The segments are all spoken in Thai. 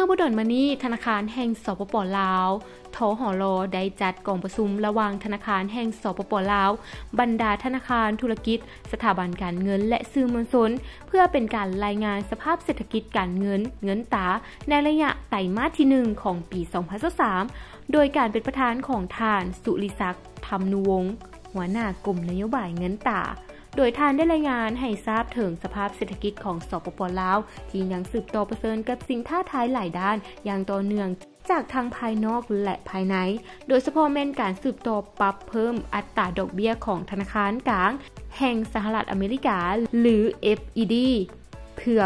มื่อบดอนมานี้ธนาคารแห่งสปปลาวทหอลอได้จัดกองประชุมระหว่างธนาคารแห่งสปปลาว บรรดาธนาคารธุรกิจ สถาบันการเงินและสื่อมวลชนเพื่อเป็นการรายงานสภาพเศรษฐกิจการเงิน เงินตา ในระยะไตรมาสที่ 1 ของปี 2023โดยการเป็นประธานของทานสุริศักดิ์ธรรมนุวงศ์หัวหน้ากลุ่มนโยบายเงินตา โดยทานได้รายงานให้ทราบถึงสภาพเศรษฐกิจของสปปลาว ที่ยังสืบต่อประเสริญกับสิ่งท้าทายหลายด้านอย่างต่อเนื่องจากทางภายนอกและภายใน โดยเฉพาะแม่นการสืบต่อปรับเพิ่มอัตราดอกเบี้ยของธนาคารกลาง แห่งสหรัฐอเมริกาหรือ FED เพื่อ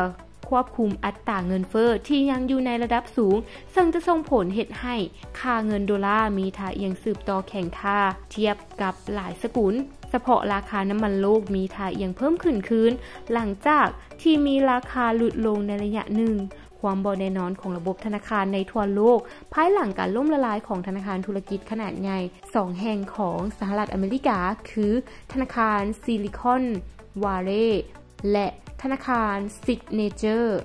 ควบคุมอัตราเงินเฟอ้อที่ยังอยู่ในระดับสูง ซึ่งจะส่งผลเหตุให้ค่าเงินดอลลาร์มีท่าเอียงสืบต่อแข่งค่า เทียบกับหลายสกุล เฉพาะราคาน้ำมันโลกมีท่าเอียงเพิ่มขึ้นคืน หลังจากที่มีราคาหลุดลงในระยะหนึ่ง ความบ่แน่นอนของระบบธนาคารในทั่วโลก ภายหลังการล่มละลายของธนาคารธุรกิจขนาดใหญ่สองแห่งของสหรัฐอเมริกา คือธนาคาร Silicon Valley และธนาคาร Signature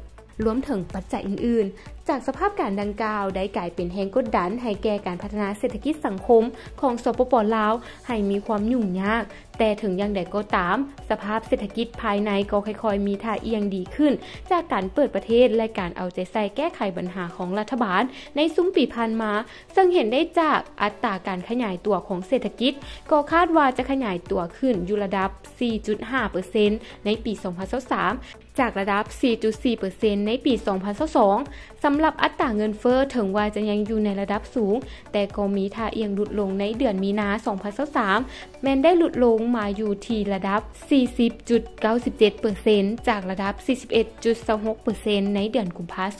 รวมถึงปัจจัยอื่น จากสภาพการดังกล่าวได้กลายเป็นแรงกดดันให้แก่การพัฒนาเศรษฐกิจสังคมของสปปลาวให้มีความยุ่งยาก แต่ถึงอย่างใดก็ตาม สภาพเศรษฐกิจภายในก็ค่อยๆ มีท่าเอียงดีขึ้น จากการเปิดประเทศและการเอาใจใส่แก้ไขปัญหาของรัฐบาล ในซุ้มปีพันมา ซึ่งเห็นได้จากอัตราการขยายตัวของเศรษฐกิจ ก็คาดว่าจะขยายตัวขึ้นอยู่ระดับ 4.5%ในปี 2023จากระดับ 4.4%ในปี 2022สำำหรับอัตราเงินเฟอ้อถึงว่าจะยังอยู่ในระดับสูง แต่ก็มีท่าเอียงหลุดลงในเดือนมีนา 2023 แม้นได้หลุดลงมาอยู่ที่ระดับ 40.97%จากระดับ 41.26%ในเดือนกุมภาพันธ์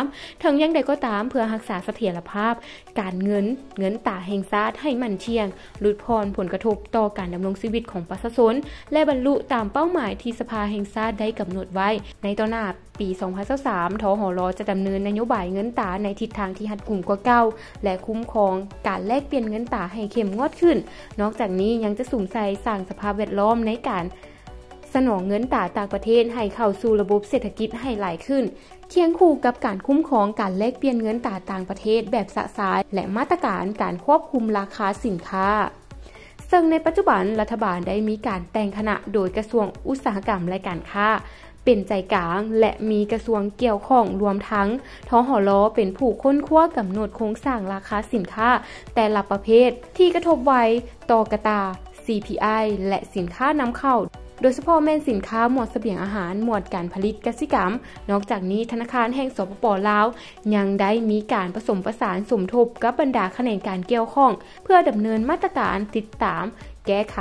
2023 ถึงยังใดก็ตามเพื่อรักษาเสถียรภาพ การเงินเงินตาแห่งชาติให้มันเที่ยงลดพรผลกระทบต่อการดำรงชีวิตของประชาชนและบรรลุตามเป้าหมายที่สภาแห่งชาติได้กำหนดไว้ ในต่อหน้าปี 2023ทหรจะดำเนินนโยบายเงินตาในทิศทางที่หัดกลุ่มกว่าเก่าและคุ้มครองการแลกเปลี่ยนเงินตาให้เข้มงวดขึ้น นอกจากนี้ยังจะสุ่มใส่สร้างสภาพแวดล้อมในการสนองเงินตาต่างประเทศให้เข้าสู่ระบบเศรษฐกิจให้หลายขึ้น เคียงคู่กับการคุ้มครองการแลกเปลี่ยนเงินตาต่างประเทศแบบสะสาย และมาตรการการควบคุมราคาสินค้า ซึ่งในปัจจุบันรัฐบาลได้มีการแต่งคณะโดยกระทรวงอุตสาหกรรมและการค้า เป็นใจกลางและมีกระทรวงเกี่ยวข้องรวมทั้งทหอลอเป็นผู้ค้นคว้ากำหนดโครงสร้างราคาสินค้า แต่ละประเภทที่กระทบไว้ต่อกระตา CPI และสินค้านำเข้าโดยเฉพาะแม่นสินค้าหมวดเสบียงอาหาร หมวดการผลิตกสิกรรม นอกจากนี้ธนาคารแห่งสปปลาว ยังได้มีการผสมประสานสมทบกับบรรดาแขนงการเกี่ยวข้อง เพื่อดำเนินมาตรการติดตามแก้ไข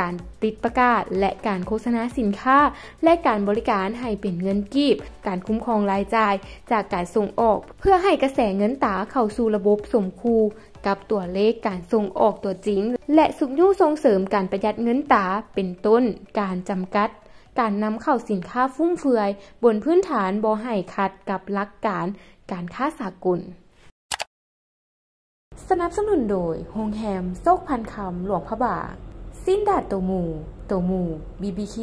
การติดประกาศ และการโฆษณาสินค้า และการบริการให้เป็นเงินกีบ การคุ้มครองรายจ่าย จากการส่งออก เพื่อให้กระแสเงินตาเข้าสู่ระบบสมคูกับตัวเลขการส่งออกตัวจริง และสุกยุ่ส่งเสริมการประหยัดเงินตาเป็นต้น การจำกัด การนำเข้าสินค้าฟุ่มเฟือย บนพื้นฐานบ่ให้ขัดกับหลักการ การค้าสากล สนับสนุนโดยโฮงแฮม โซกพันคำ หลวงพระบางสิ้นดาดตัวมูตัวมู BBQ